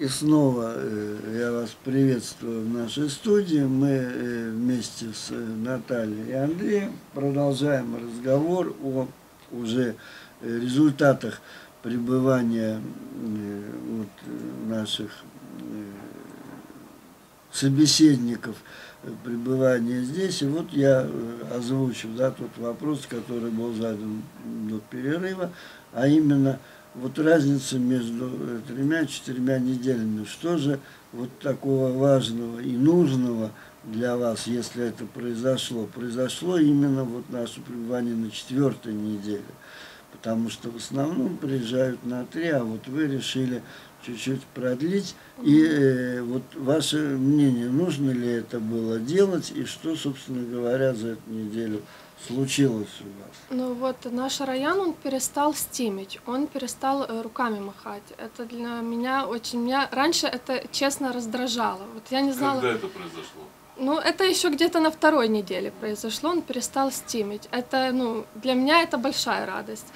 И снова э, я вас приветствую в нашей студии. Мы э, вместе с э, Натальей и Андреем продолжаем разговор о уже результатах пребывания вот, наших собеседников пребывания здесь. И вот я озвучу да, тот вопрос, который был задан до перерыва, а именно – вот разница между э, тремя-четырьмя неделями. Что же вот такого важного и нужного для вас, если это произошло? Произошло именно вот наше пребывание на четвертой неделе. Потому что в основном приезжают на три, а вот вы решили чуть-чуть продлить. И э, вот ваше мнение, нужно ли это было делать, и что, собственно говоря, за эту неделю случилось у вас? Ну вот наш район, он перестал стимить, он перестал э, руками махать. Это для меня очень... Меня раньше это честно раздражало. Вот я не знала... Когда это произошло? Ну, это еще где-то на второй неделе произошло, он перестал стимить. Это, ну, для меня это большая радость.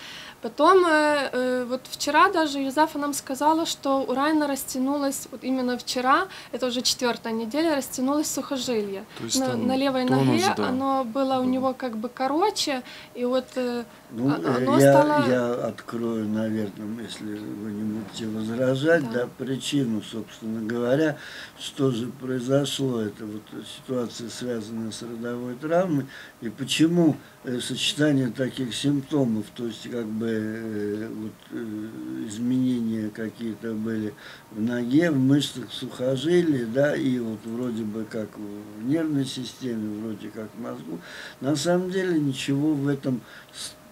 Потом, э, э, вот вчера даже Юзефа нам сказала, что у Райна растянулось, вот именно вчера, это уже четвертая неделя, растянулось сухожилие. То есть на, на левой тонус, ноге да. оно было у него как бы короче, и вот э, Ну, а- э, оно я, стало... я открою, наверное, если вы не будете возражать, Да. да. причину, собственно говоря, что же произошло. Это вот ситуация, связанная с родовой травмой, и почему э, сочетание таких симптомов, то есть как бы э, вот, э, изменения какие-то были в ноге, в мышцах сухожилий, да, и вот вроде бы как в нервной системе, вроде как в мозгу. На самом деле ничего в этом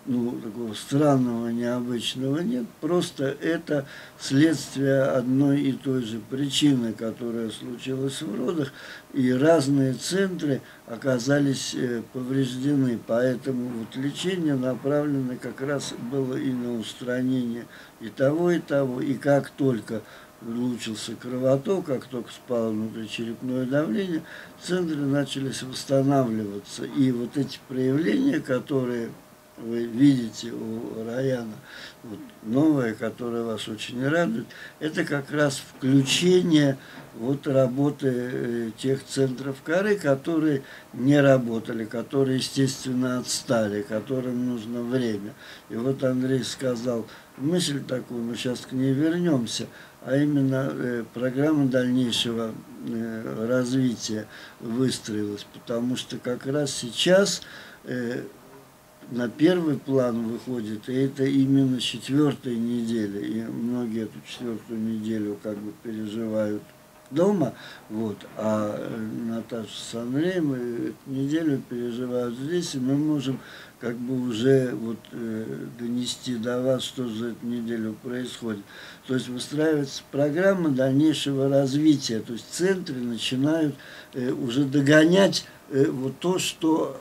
ну, такого странного, необычного нет. Просто это следствие одной и той же причины, которая случилась в родах, и разные центры оказались э, повреждены. Поэтому вот лечение направлено как раз было и на устранение и того, и того. И как только улучшился кровоток, как только спало внутричерепное давление, центры начались восстанавливаться. И вот эти проявления, которые вы видите у Раяна, вот, новое, которое вас очень радует, это как раз включение вот работы э, тех центров коры, которые не работали, которые, естественно, отстали, которым нужно время. И вот Андрей сказал мысль такую, мы сейчас к ней вернемся, а именно э, программа дальнейшего э, развития выстроилась, потому что как раз сейчас э, на первый план выходит, и это именно четвертая неделя, и многие эту четвертую неделю как бы переживают дома, вот, а э, Наташа с Андреем э, эту неделю переживают здесь, и мы можем как бы уже вот э, донести до вас, что за эту неделю происходит. То есть выстраивается программа дальнейшего развития, то есть центры начинают э, уже догонять э, вот то, что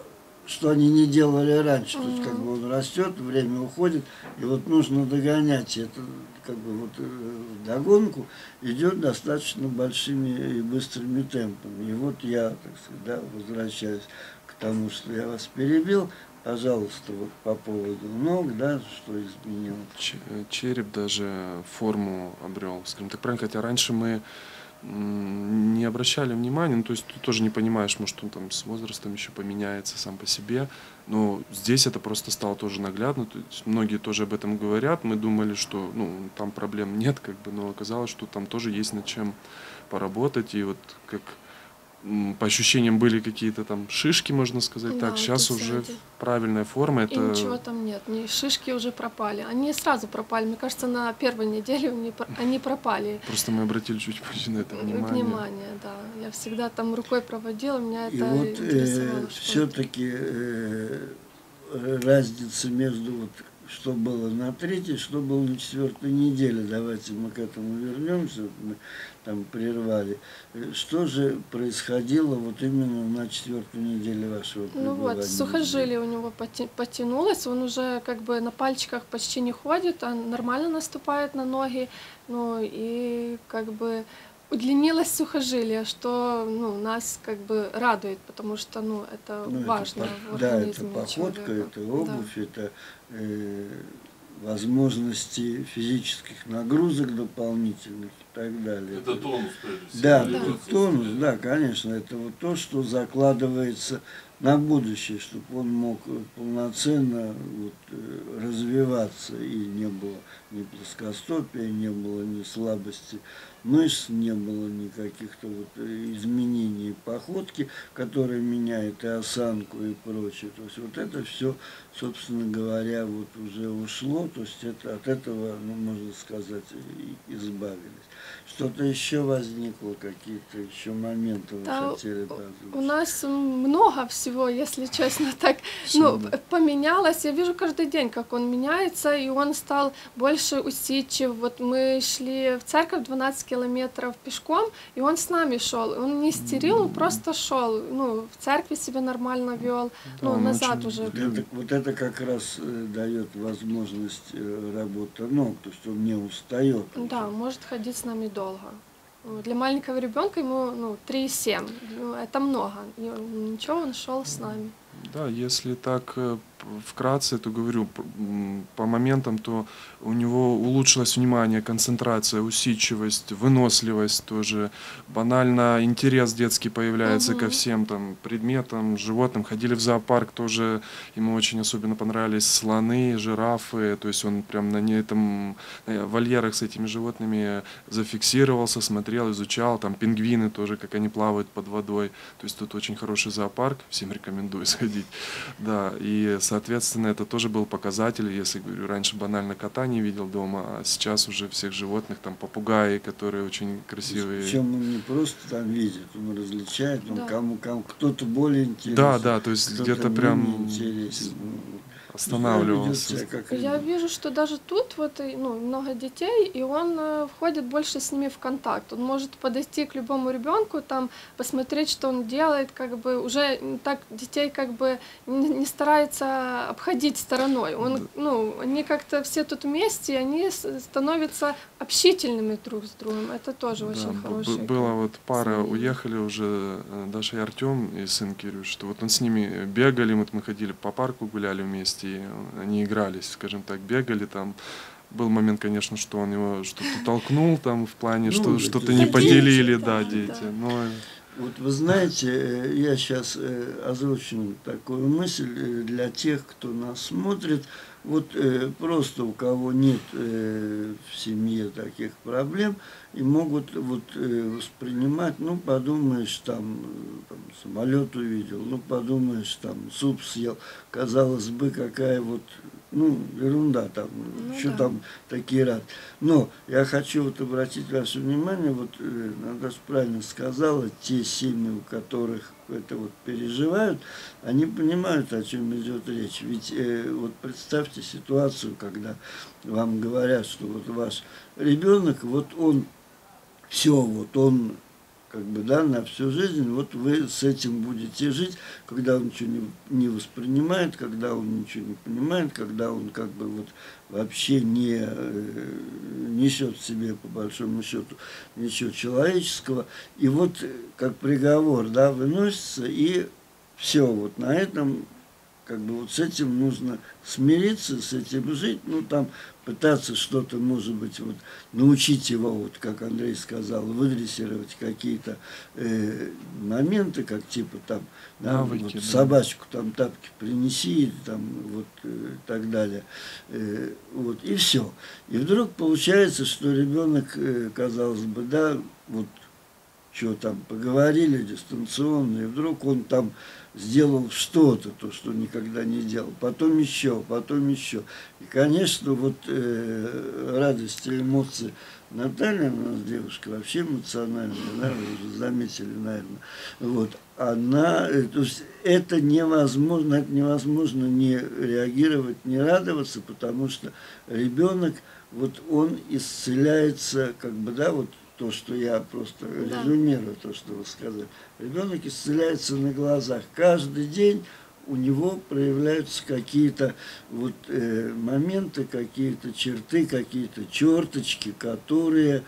что они не делали раньше. То есть как бы он растет, время уходит, и вот нужно догонять. И это как бы вот э, догонку идет достаточно большими и быстрыми темпами. И вот я, так сказать, да, возвращаюсь к тому, что я вас перебил. Пожалуйста, вот по поводу ног, да, что изменилось. Э, череп даже форму обрел, скажем так правильно, хотя раньше мы не обращали внимания, ну, то есть ты тоже не понимаешь, может, он там с возрастом еще поменяется сам по себе, но здесь это просто стало тоже наглядно, то есть многие тоже об этом говорят, мы думали, что, ну, там проблем нет, как бы, но оказалось, что там тоже есть над чем поработать, и вот как по ощущениям были какие-то там шишки, можно сказать Да, так, сейчас уже сзади. правильная форма, И это... ничего там нет, ни шишки уже пропали. Они сразу пропали. Мне кажется, на первой неделе они про- они пропали. Просто мы обратили чуть позже на это внимание. Внимание, да. Я всегда там рукой проводила, меня И это вот интересовало. что все-таки разница между вот что было на третьей, что было на четвертой неделе. Давайте мы к этому вернемся. Мы там прервали. Э, Что же происходило вот именно на четвертой неделе вашего Ну вот, сухожилие у него потянулось, он уже как бы на пальчиках почти не ходит, а нормально наступает на ноги, ну и как бы удлинилось сухожилие, что ну, нас как бы радует, потому что ну, это Ну, это важно по- в Да, это походка, человека. это обувь, это э, возможности физических нагрузок дополнительных и так далее. Это тонус, прежде всего. Да, это тонус, да, конечно, это вот то, что закладывается на будущее, чтобы он мог полноценно вот, э, развиваться и не было ни плоскостопия, не было ни слабости мышц, не было никаких-то вот э, изменений походки, которые меняют и осанку и прочее. То есть вот это все, собственно говоря, вот уже ушло, то есть это, от этого, ну, можно сказать, и избавились. Что-то еще возникло, какие-то еще моменты вы Да, хотели бы У озвучить? нас много всего, если честно, так ну, Всего. поменялось. Я вижу каждый день, как он меняется, и он стал больше усидчив. Вот мы шли в церковь 12 километров пешком, и он с нами шел. Он не истерил, он просто шел. Ну, в церкви себя нормально вел. Да, ну, назад очень уже. Вот это, вот это как раз э, дает возможность э, работы ног, то есть он не устает. Да, может ходить с нами долго. Ну, Для маленького ребенка ему ну, 3,7. Ну, это много. И он- Ничего, он шел с нами. Да, если так э, вкратце, то говорю, по моментам, то у него улучшилось внимание, концентрация, усидчивость, выносливость тоже. Банально интерес детский появляется ко Мгм. всем там предметам, животным. Ходили в зоопарк, тоже ему очень особенно понравились слоны, жирафы. То есть он прям на этом э, вольерах с этими животными зафиксировался, смотрел, изучал. Там пингвины тоже, как они плавают под водой. То есть тут очень хороший зоопарк, всем рекомендую сходить. Да, и, соответственно, это тоже был показатель, если, говорю, раньше банально кота не видел дома, а сейчас уже всех животных, там попугаи, которые очень красивые. Причем он не просто там видит, он различает, он Да. кому, кому кто-то более интересен. Да, да, то есть где-то прям интересен. Останавливался. Я вижу, что даже тут вот и, ну, много детей, и он э, входит больше с ними в контакт. Он может подойти к любому ребенку, там посмотреть, что он делает, как бы уже так детей как бы не, старается обходить стороной. Он, ну, они как-то все тут вместе, и они становятся общительными друг с другом. Это тоже Да, очень б- Была вот пара, уехали уже, э, Даша и Артем, и сын Кирюш, что вот он с ними бегали, вот мы ходили по парку, гуляли вместе, и они игрались, скажем так, бегали там. Был момент, конечно, что он его что-то толкнул там в плане, Ну, что что-то не поделили, да, да, да. дети. Но Вот вы знаете, э, я сейчас озвучу такую мысль э, для тех, кто нас смотрит. Вот э, просто у кого нет э, в семье таких проблем, и могут вот э, воспринимать, ну, подумаешь, там, э, там самолет увидел, ну, подумаешь, там, суп съел. Казалось бы, какая вот, ну, ерунда там, Ну что да. там такие рад. Но я хочу вот обратить ваше внимание, вот э, Наташа правильно сказала, те семьи, у которых это вот переживают, они понимают, о чем идет речь. Ведь э, вот представьте ситуацию, когда вам говорят, что вот ваш ребенок, вот он все, вот он как бы, да, на всю жизнь, вот вы с этим будете жить, когда он ничего не, не воспринимает, когда он ничего не понимает, когда он как бы вот вообще не э, несет в себе, по большому счету, ничего человеческого. И вот э, как приговор, да, выносится, и все, вот на этом как бы вот с этим нужно смириться, с этим жить, ну там пытаться что-то, может быть, вот научить его, вот как Андрей сказал, выдрессировать какие-то э, моменты, как типа там, да, Навыки, вот да. собачку там тапки принеси, там вот э, так далее, Э, вот и все. И вдруг получается, что ребенок, э, казалось бы, да, вот что там поговорили дистанционно, и вдруг он там сделал что-то, то, что никогда не делал, потом еще, потом еще. И, конечно, вот э, радость и эмоции Наталья, у нас девушка вообще эмоциональная, да, вы уже заметили, наверное, вот, она, э, то есть это невозможно, это невозможно не реагировать, не радоваться, потому что ребенок, вот он исцеляется, как бы, да, вот то, что я просто Да. резюмирую, то, что вы сказали. Ребенок исцеляется на глазах. Каждый день у него проявляются какие-то вот э, моменты, какие-то черты, какие-то черточки, которые,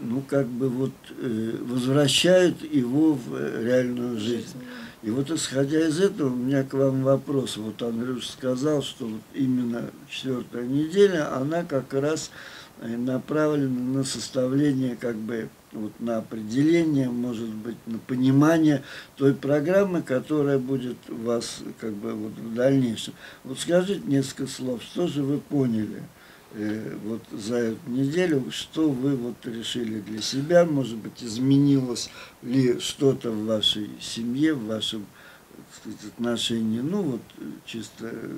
ну, как бы вот э, возвращают его в э, реальную жизнь. И вот исходя из этого, у меня к вам вопрос. Вот Андрюш сказал, что вот именно четвертая неделя, она как раз э, направлена на составление, как бы, вот на определение, может быть, на понимание той программы, которая будет у вас как бы вот в дальнейшем. Вот скажите несколько слов, что же вы поняли э, вот за эту неделю, что вы вот решили для себя, может быть, изменилось ли что-то в вашей семье, в вашем сказать, отношении, ну вот э, чисто э,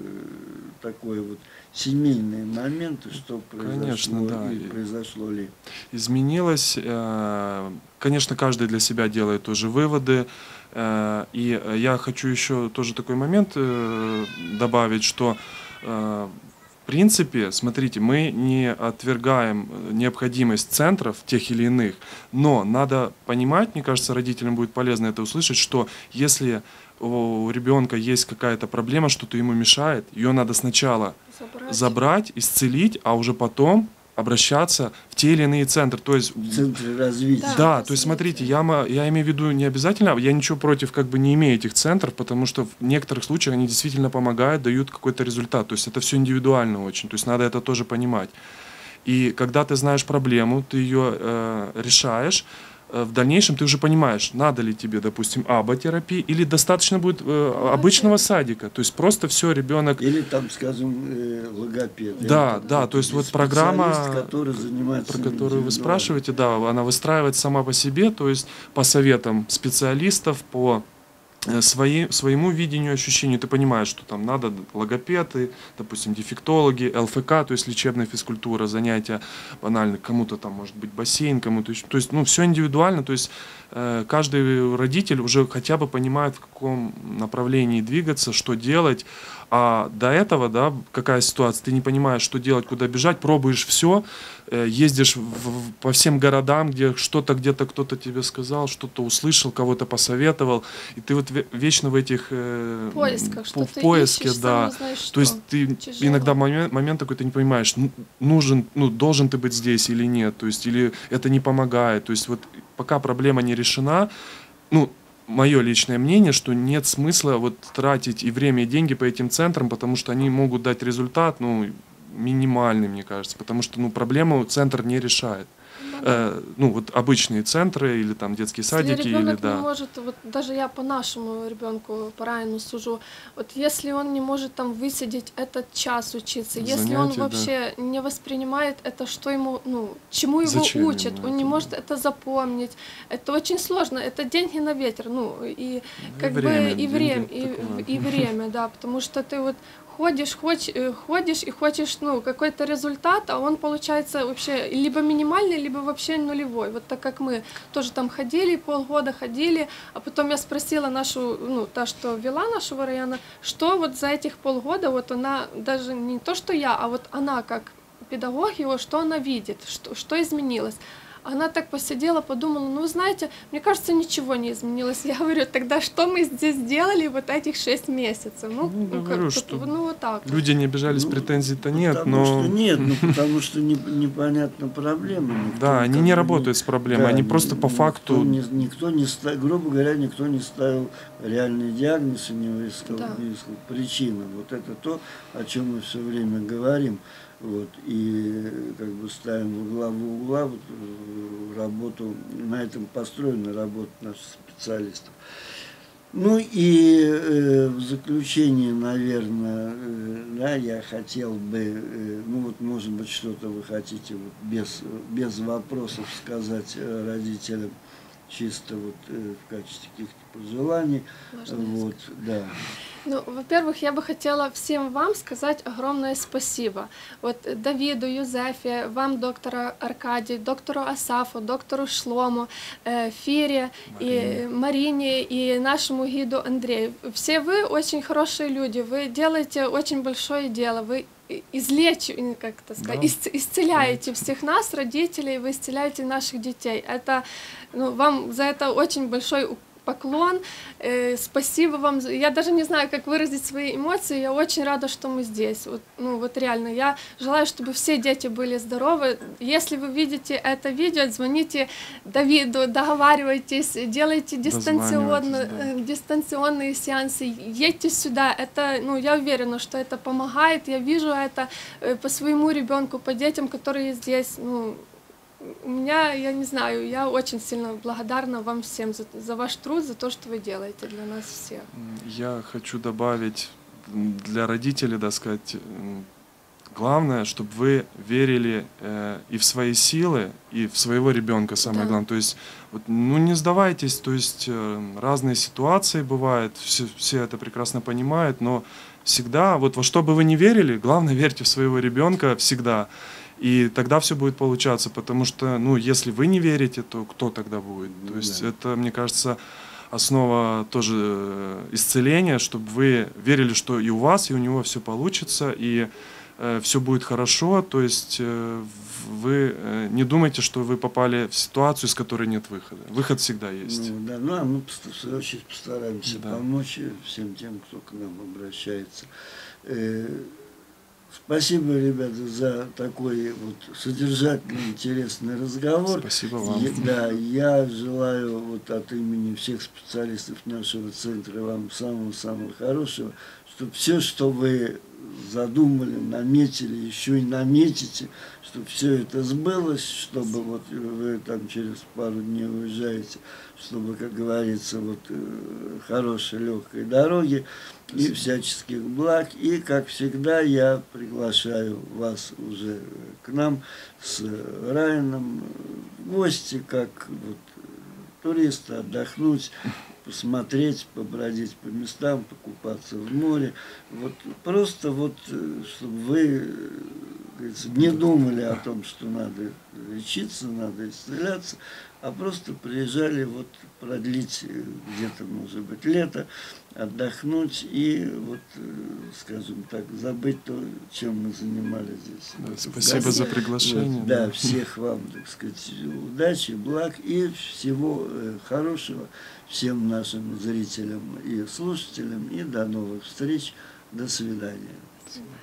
такой вот семейные моменты, что произошло Конечно, да. и произошло ли. изменилось. Э, Конечно, каждый для себя делает тоже выводы. И я хочу еще тоже такой момент добавить, что в принципе, смотрите, мы не отвергаем необходимость центров тех или иных, но надо понимать, мне кажется, родителям будет полезно это услышать, что если у ребенка есть какая-то проблема, что-то ему мешает, ее надо сначала Забрать. забрать, исцелить, а уже потом обращаться в те или иные центры. То есть, В центре развития. Да. да, то есть смотрите, я, я имею в виду не обязательно, я ничего против как бы не имею этих центров, потому что в некоторых случаях они действительно помогают, дают какой-то результат. То есть это все индивидуально очень, то есть надо это тоже понимать. И когда ты знаешь проблему, ты ее э, решаешь, в дальнейшем ты уже понимаешь, надо ли тебе, допустим, аботерапии или достаточно будет э, обычного садика. То есть просто все, ребенок Или там, скажем, э, логопед. Да, там да, какой-то то есть вот программа, который занимается про которую вы спрашиваете, да, она выстраивается сама по себе, то есть по советам специалистов, по э, свои, своему видению, ощущению. Ты понимаешь, что там надо логопеды, допустим, дефектологи, ЛФК, то есть лечебная физкультура, занятия банально, кому-то там может быть бассейн, кому-то еще. То есть, ну, все индивидуально, то есть э, каждый родитель уже хотя бы понимает, в каком направлении двигаться, что делать. А до этого, да, какая ситуация, ты не понимаешь, что делать, куда бежать, пробуешь все, ездишь в- в- по всем городам, где что-то где-то кто-то тебе сказал, что-то услышал, кого-то посоветовал, и ты вот ве- вечно в этих э, поисках, что по- в поиске, ищешь, да. знаешь, То есть что. ты Тяжело. иногда момент, момент такой, ты не понимаешь, ну, нужен, ну, должен ты быть здесь или нет, то есть, или это не помогает. То есть вот пока проблема не решена, ну, мое личное мнение, что нет смысла вот тратить и время, и деньги по этим центрам, потому что они могут дать результат, ну, минимальный, мне кажется, потому что, ну, проблему центр не решает. Ну, Э, ну, вот обычные центры или там детские Если садики, или ребенок да. не может, вот даже я по нашему ребенку по Райану сужу, вот если он не может там высидеть этот час учиться, если он Занятия, да. вообще не воспринимает это, что ему, ну, чему его Зачем ему учат, он не это, может да. это запомнить, это очень сложно, это деньги на ветер, ну и как время, бы и время, и, такое. и время, да, потому что ты вот ходишь, хоч, э, ходишь и хочешь, ну, какой-то результат, а он получается вообще либо минимальный, либо вообще нулевой. Вот так как мы тоже там ходили, полгода ходили, а потом я спросила нашу, ну, та, что вела нашего района, что вот за этих полгода, вот она, даже не то, что я, а вот она как педагог его, что она видит, что, что изменилось. Она так посидела, подумала, ну, знаете, мне кажется, ничего не изменилось. Я говорю, тогда что мы здесь сделали вот этих шесть месяцев? Ну, Ну, ну, говорю, как, что ну вот так. Люди не обижались, Ну, претензий-то нет, но... что нет, ну потому что не, непонятна проблема. Никто Да, они не работают с проблемой, да, они ни- просто по факту не- никто не грубо говоря, никто не ставил реальный диагноз и не выискал, Да. не выискал причины. Вот это то, о чем мы все время говорим. Вот, и э, как бы ставим во главу угла вот, э, работу, на этом построена работа наших специалистов. Ну и э, в заключение, наверное, э, да, я хотел бы, э, ну вот, может быть, что-то вы хотите вот без, без вопросов сказать э, родителям, чисто вот э, в качестве каких-то пожеланий. Можно Вот, да. Ну, во-первых, я бы хотела всем вам сказать огромное спасибо. Вот Давиду, Юзефе, вам, доктора Аркадий, доктору Асафу, доктору Шлому, э, Фире, и Марине, и нашему гиду Андрею. Все вы очень хорошие люди, вы делаете очень большое дело, вы излечиваете, как это сказать, Да. исц- исцеляете всех нас, родителей, вы исцеляете наших детей. Это, ну, вам за это очень большой поклон. Э, Спасибо вам. Я даже не знаю, как выразить свои эмоции. Я очень рада, что мы здесь. Вот, ну вот реально, я желаю, чтобы все дети были здоровы. Если вы видите это видео, звоните Давиду, договаривайтесь, делайте дистанционно, да. э, дистанционные сеансы, едьте сюда. Это, ну, я уверена, что это помогает. Я вижу это э, по своему ребенку, по детям, которые здесь. Ну, у меня, я не знаю, я очень сильно благодарна вам всем за, за ваш труд, за то, что вы делаете для нас всех. Я хочу добавить для родителей, да сказать, главное, чтобы вы верили э, и в свои силы, и в своего ребенка, самое Да. главное. То есть, вот, ну не сдавайтесь, то есть э, разные ситуации бывают, все, все это прекрасно понимают, но всегда, вот во что бы вы ни верили, главное верьте в своего ребенка всегда. И тогда все будет получаться, потому что, ну, если вы не верите, то кто тогда будет? То есть да. это, мне кажется, основа тоже э, исцеления, чтобы вы верили, что и у вас, и у него все получится, и все будет хорошо. То есть э, вы э, не думайте, что вы попали в ситуацию, из которой нет выхода. Выход всегда есть. Ну, да, ну а мы в очередь постараемся Да. помочь э, всем тем, кто к нам обращается. Э, Спасибо, ребята, за такой вот содержательный, интересный разговор. Спасибо вам. Я- да, я желаю вот от имени всех специалистов нашего центра вам самого-самого хорошего, чтобы все, что вы задумали, наметили, еще и наметите, чтобы все это сбылось, чтобы вот вы там через пару дней уезжаете, чтобы, как говорится, вот э, хорошей, легкой дороги и всяческих благ. И, как всегда, я приглашаю вас уже э, к нам с э, Райаном э, в гости, как вот э, туристы, отдохнуть, посмотреть, побродить по местам, покупаться в море. Вот просто вот, э, чтобы вы э, не думали о том, что надо лечиться, надо исцеляться, а просто приезжали вот продлить э, где-то, может быть, лето, отдохнуть и вот, э, скажем так, забыть то, чем мы занимались здесь. Да, Вот, спасибо за приглашение. Вот, да, всех вам, так сказать, удачи, благ и всего э, хорошего всем нашим зрителям и слушателям. И до новых встреч. До свидания. До свидания.